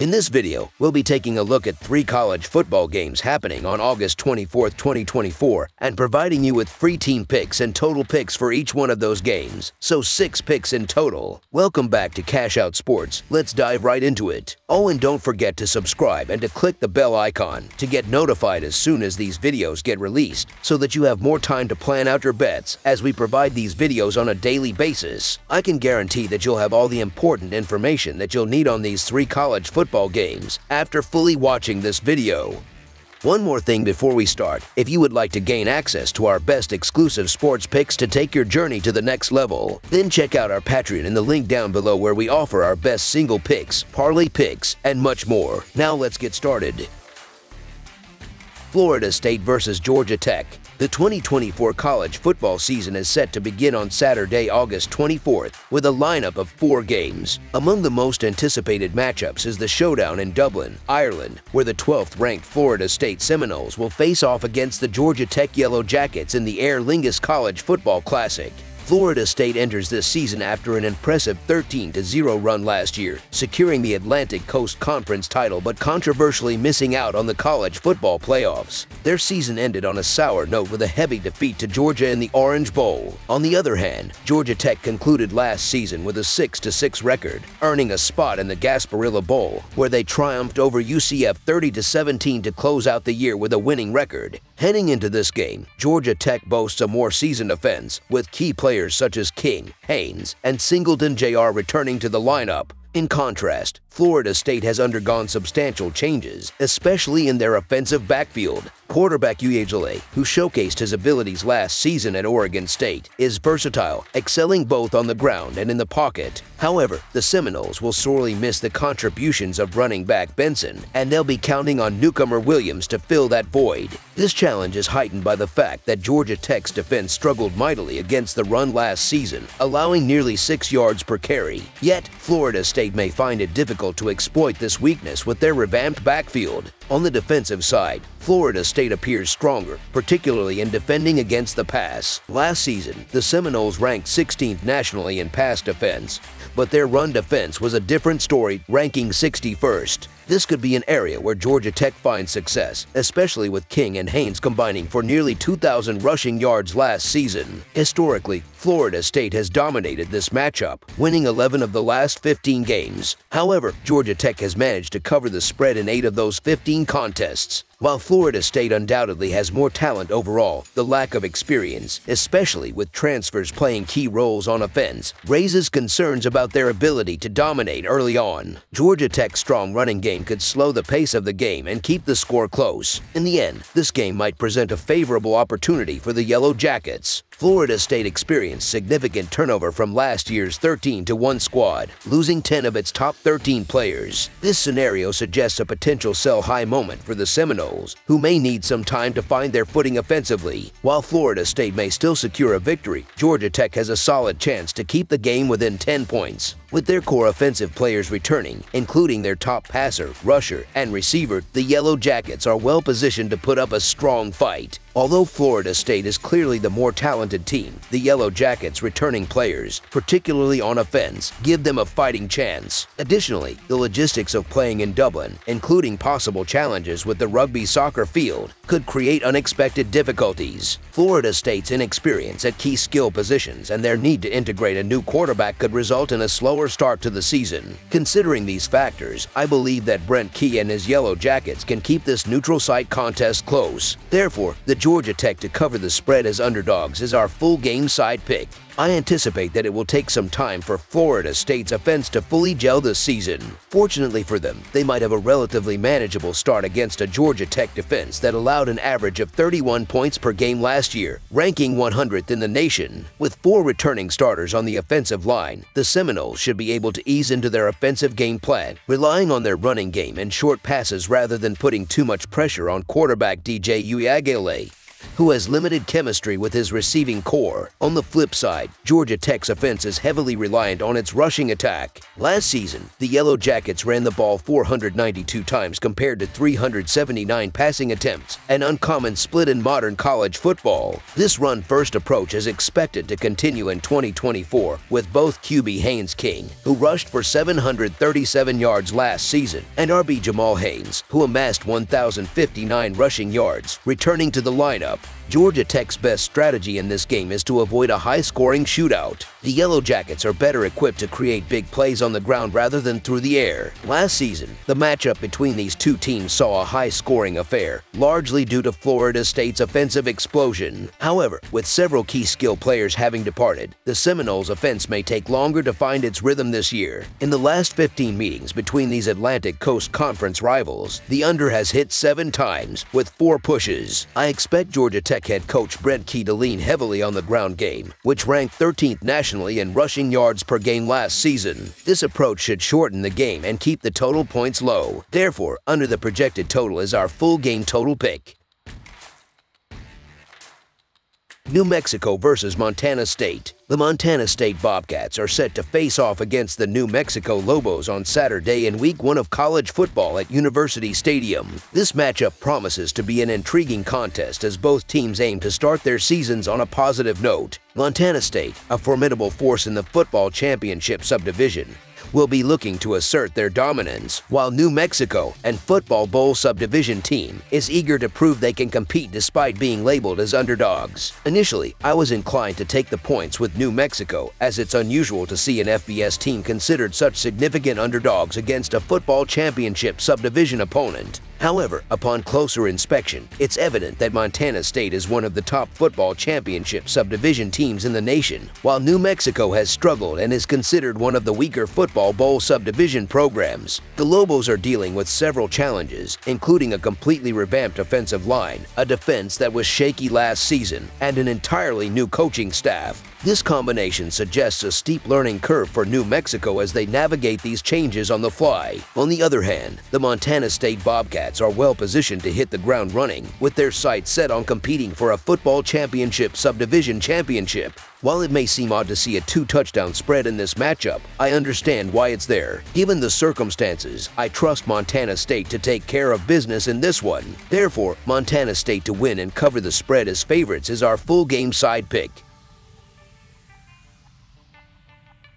In this video, we'll be taking a look at three college football games happening on August 24, 2024, and providing you with free team picks and total picks for each one of those games, so six picks in total. Welcome back to Cash Out Sports. Let's dive right into it. Oh, and don't forget to subscribe and to click the bell icon to get notified as soon as these videos get released, so that you have more time to plan out your bets as we provide these videos on a daily basis. I can guarantee that you'll have all the important information that you'll need on these three college football football games after fully watching this video. One more thing before we start. If you would like to gain access to our best exclusive sports picks to take your journey to the next level, then check out our Patreon in the link down below where we offer our best single picks, parlay picks, and much more. Now let's get started. Florida State versus Georgia Tech. The 2024 college football season is set to begin on Saturday, August 24th, with a lineup of four games. Among the most anticipated matchups is the showdown in Dublin, Ireland, where the 12th-ranked Florida State Seminoles will face off against the Georgia Tech Yellow Jackets in the Aer Lingus College Football Classic. Florida State enters this season after an impressive 13-0 run last year, securing the Atlantic Coast Conference title but controversially missing out on the college football playoffs. Their season ended on a sour note with a heavy defeat to Georgia in the Orange Bowl. On the other hand, Georgia Tech concluded last season with a 6-6 record, earning a spot in the Gasparilla Bowl, where they triumphed over UCF 30-17 to close out the year with a winning record. Heading into this game, Georgia Tech boasts a more seasoned offense, with key players such as King, Haynes, and Singleton Jr. returning to the lineup. In contrast, Florida State has undergone substantial changes, especially in their offensive backfield. Quarterback Uiagalelei, who showcased his abilities last season at Oregon State, is versatile, excelling both on the ground and in the pocket. However, the Seminoles will sorely miss the contributions of running back Benson, and they'll be counting on newcomer Williams to fill that void. This challenge is heightened by the fact that Georgia Tech's defense struggled mightily against the run last season, allowing nearly 6 yards per carry. Yet, Florida State may find it difficult to exploit this weakness with their revamped backfield. On the defensive side, Florida State appears stronger, particularly in defending against the pass. Last season, the Seminoles ranked 16th nationally in pass defense, but their run defense was a different story, ranking 61st. This could be an area where Georgia Tech finds success, especially with King and Haynes combining for nearly 2,000 rushing yards last season. Historically, Florida State has dominated this matchup, winning 11 of the last 15 games. However, Georgia Tech has managed to cover the spread in 8 of those 15 contests. While Florida State undoubtedly has more talent overall, the lack of experience, especially with transfers playing key roles on offense, raises concerns about their ability to dominate early on. Georgia Tech's strong running game could slow the pace of the game and keep the score close. In the end, this game might present a favorable opportunity for the Yellow Jackets. Florida State experienced significant turnover from last year's 13 to 1 squad, losing 10 of its top 13 players. This scenario suggests a potential sell-high moment for the Seminoles, who may need some time to find their footing offensively. While Florida State may still secure a victory, Georgia Tech has a solid chance to keep the game within 10 points. With their core offensive players returning, including their top passer, rusher, and receiver, the Yellow Jackets are well positioned to put up a strong fight. Although Florida State is clearly the more talented team, the Yellow Jackets' returning players, particularly on offense, give them a fighting chance. Additionally, the logistics of playing in Dublin, including possible challenges with the rugby soccer field, could create unexpected difficulties. Florida State's inexperience at key skill positions and their need to integrate a new quarterback could result in a slower start to the season. Considering these factors, I believe that Brent Key and his Yellow Jackets can keep this neutral site contest close. Therefore, the Georgia Tech to cover the spread as underdogs is our full game side pick. I anticipate that it will take some time for Florida State's offense to fully gel this season. Fortunately for them, they might have a relatively manageable start against a Georgia Tech defense that allowed an average of 31 points per game last year, ranking 100th in the nation. With four returning starters on the offensive line, the Seminoles should be able to ease into their offensive game plan, relying on their running game and short passes rather than putting too much pressure on quarterback DJ Uiagalelei. Who has limited chemistry with his receiving corps. On the flip side, Georgia Tech's offense is heavily reliant on its rushing attack. Last season, the Yellow Jackets ran the ball 492 times compared to 379 passing attempts, an uncommon split in modern college football. This run-first approach is expected to continue in 2024 with both QB Haynes King, who rushed for 737 yards last season, and RB Jamal Haynes, who amassed 1,059 rushing yards, returning to the lineup. Georgia Tech's best strategy in this game is to avoid a high-scoring shootout. The Yellow Jackets are better equipped to create big plays on the ground rather than through the air. Last season, the matchup between these two teams saw a high-scoring affair, largely due to Florida State's offensive explosion. However, with several key skill players having departed, the Seminoles' offense may take longer to find its rhythm this year. In the last 15 meetings between these Atlantic Coast Conference rivals, the under has hit seven times, with four pushes. I expect Georgia Tech Tech head coach Brent Key to lean heavily on the ground game, which ranked 13th nationally in rushing yards per game last season. This approach should shorten the game and keep the total points low. Therefore, under the projected total is our full game total pick. New Mexico versus Montana State. The Montana State Bobcats are set to face off against the New Mexico Lobos on Saturday in week one of college football at University Stadium. This matchup promises to be an intriguing contest as both teams aim to start their seasons on a positive note. Montana State, a formidable force in the football championship subdivision, will be looking to assert their dominance, while New Mexico and Football Bowl subdivision team is eager to prove they can compete despite being labeled as underdogs. Initially, I was inclined to take the points with New Mexico as it's unusual to see an FBS team considered such significant underdogs against a football championship subdivision opponent. However, upon closer inspection, it's evident that Montana State is one of the top football championship subdivision teams in the nation, while New Mexico has struggled and is considered one of the weaker football bowl subdivision programs. The Lobos are dealing with several challenges, including a completely revamped offensive line, a defense that was shaky last season, and an entirely new coaching staff. This combination suggests a steep learning curve for New Mexico as they navigate these changes on the fly. On the other hand, the Montana State Bobcats are well positioned to hit the ground running, with their sights set on competing for a football championship subdivision championship. While it may seem odd to see a two-touchdown spread in this matchup, I understand why it's there. Given the circumstances, I trust Montana State to take care of business in this one. Therefore, Montana State to win and cover the spread as favorites is our full game side pick.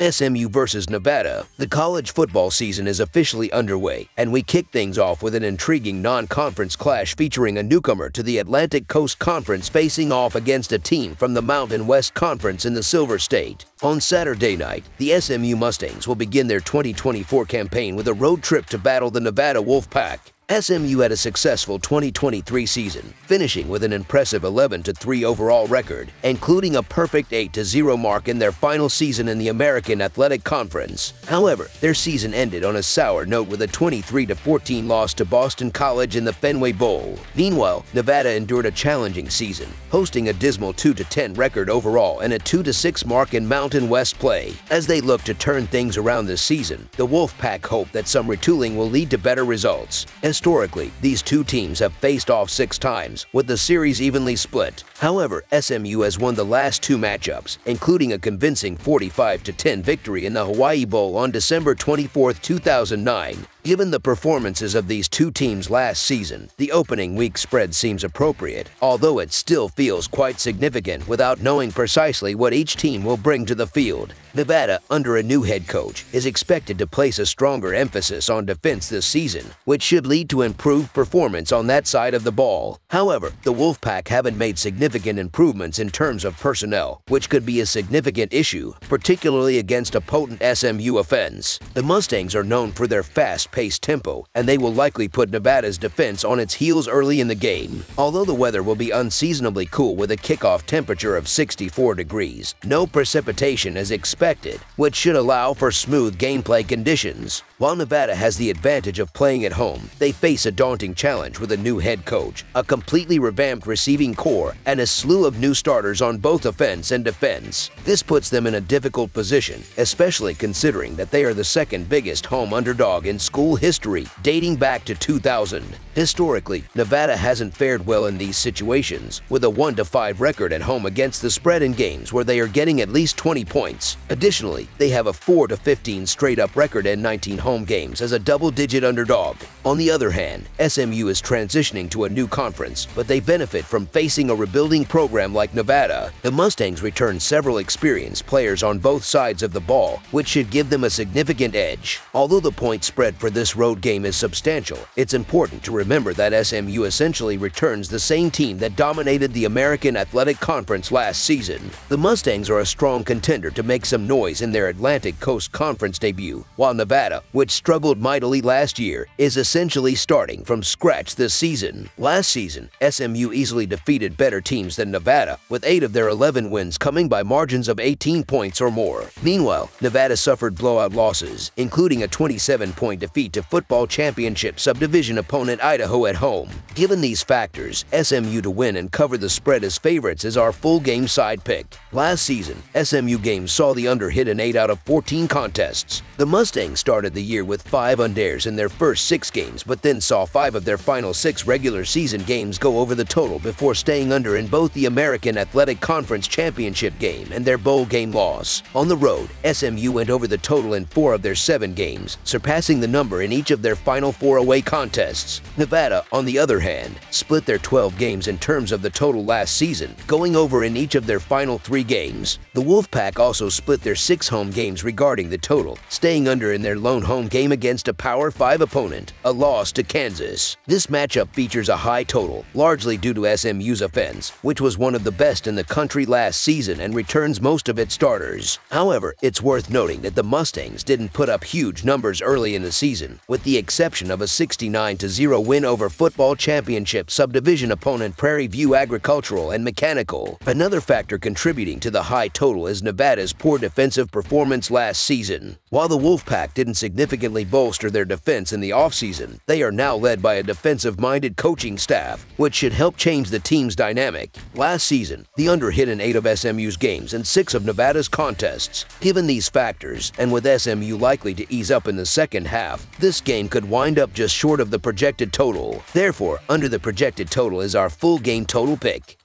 SMU versus Nevada. The college football season is officially underway, and we kick things off with an intriguing non-conference clash featuring a newcomer to the Atlantic Coast Conference facing off against a team from the Mountain West Conference in the Silver State. On Saturday night, the SMU Mustangs will begin their 2024 campaign with a road trip to battle the Nevada Wolfpack. SMU had a successful 2023 season, finishing with an impressive 11-3 overall record, including a perfect 8-0 mark in their final season in the American Athletic Conference. However, their season ended on a sour note with a 23-14 loss to Boston College in the Fenway Bowl. Meanwhile, Nevada endured a challenging season, hosting a dismal 2-10 record overall and a 2-6 mark in Mountain West play. As they look to turn things around this season, the Wolfpack hope that some retooling will lead to better results. Historically, these two teams have faced off six times, with the series evenly split. However, SMU has won the last two matchups, including a convincing 45-10 victory in the Hawaii Bowl on December 24, 2009. Given the performances of these two teams last season, the opening week spread seems appropriate, although it still feels quite significant without knowing precisely what each team will bring to the field. Nevada, under a new head coach, is expected to place a stronger emphasis on defense this season, which should lead to improved performance on that side of the ball. However, the Wolfpack haven't made significant improvements in terms of personnel, which could be a significant issue, particularly against a potent SMU offense. The Mustangs are known for their fast fast-paced tempo, and they will likely put Nevada's defense on its heels early in the game. Although the weather will be unseasonably cool with a kickoff temperature of 64 degrees, no precipitation is expected, which should allow for smooth gameplay conditions. While Nevada has the advantage of playing at home, they face a daunting challenge with a new head coach, a completely revamped receiving corps, and and a slew of new starters on both offense and defense. This puts them in a difficult position, especially considering that they are the second biggest home underdog in school history, dating back to 2000. Historically, Nevada hasn't fared well in these situations, with a 1-5 record at home against the spread in games where they are getting at least 20 points. Additionally, they have a 4-15 straight-up record in 19 home games as a double-digit underdog. On the other hand, SMU is transitioning to a new conference, but they benefit from facing a rebuilding program like Nevada. The Mustangs return several experienced players on both sides of the ball, which should give them a significant edge. Although the point spread for this road game is substantial, it's important to remember that SMU essentially returns the same team that dominated the American Athletic Conference last season. The Mustangs are a strong contender to make some noise in their Atlantic Coast Conference debut, while Nevada, which struggled mightily last year, is essentially starting from scratch this season. Last season, SMU easily defeated better teams than Nevada, with 8 of their 11 wins coming by margins of 18 points or more. Meanwhile, Nevada suffered blowout losses, including a 27-point defeat to football championship subdivision opponent Idaho at home. Given these factors, SMU to win and cover the spread as favorites is our full game side pick. Last season, SMU games saw the under hit in 8 out of 14 contests. The Mustangs started the year with 5 unders in their first 6 games, but then saw 5 of their final 6 regular season games go over the total before staying under in both the American Athletic Conference Championship game and their bowl game loss. On the road, SMU went over the total in 4 of their 7 games, surpassing the number in each of their final 4 away contests. Nevada, on the other hand, split their 12 games in terms of the total last season, going over in each of their final 3 games. The Wolfpack also split their 6 home games regarding the total, staying under in their lone home game against a Power 5 opponent, a loss to Kansas. This matchup features a high total, largely due to SMU's offense, which was one of the best in the country last season and returns most of its starters. However, it's worth noting that the Mustangs didn't put up huge numbers early in the season, with the exception of a 69-0 win over football championship subdivision opponent Prairie View Agricultural and Mechanical. Another factor contributing to the high total is Nevada's poor defensive performance last season. While the Wolfpack didn't significantly bolster their defense in the offseason, they are now led by a defensive-minded coaching staff, which should help change the team's dynamic. Last season, the under hit in 8 of SMU's games and 6 of Nevada's contests. Given these factors, and with SMU likely to ease up in the second half, this game could wind up just short of the projected total. Therefore, under the projected total is our full game total pick.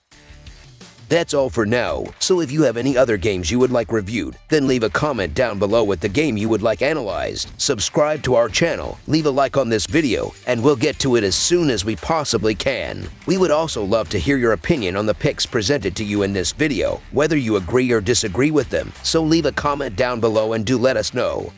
That's all for now, so if you have any other games you would like reviewed, then leave a comment down below with the game you would like analyzed, subscribe to our channel, leave a like on this video, and we'll get to it as soon as we possibly can. We would also love to hear your opinion on the picks presented to you in this video, whether you agree or disagree with them, so leave a comment down below and do let us know.